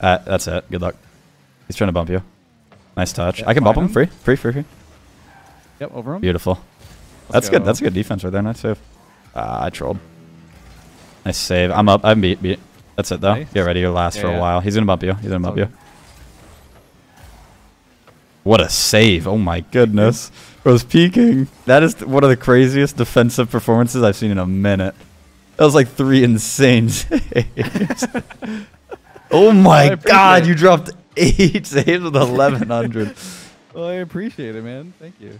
Uh, that's it. Good luck. He's trying to bump you. Nice touch. Yeah, I can bump find him. Free, free, free, free. Yep, over him. Beautiful. That's good. That's a good defense right there. Nice save. Ah, I trolled. Nice save. I'm up. I'm beat. Beat. That's it though. Nice. Get ready. You'll last Yeah, for a yeah. while. He's gonna bump you. He's gonna bump you. What a save! Oh my goodness. I was peeking. That is one of the craziest defensive performances I've seen in a minute. That was like three insane saves. Oh my god! it. You dropped eight saves with 1100. Well, I appreciate it, man. Thank you.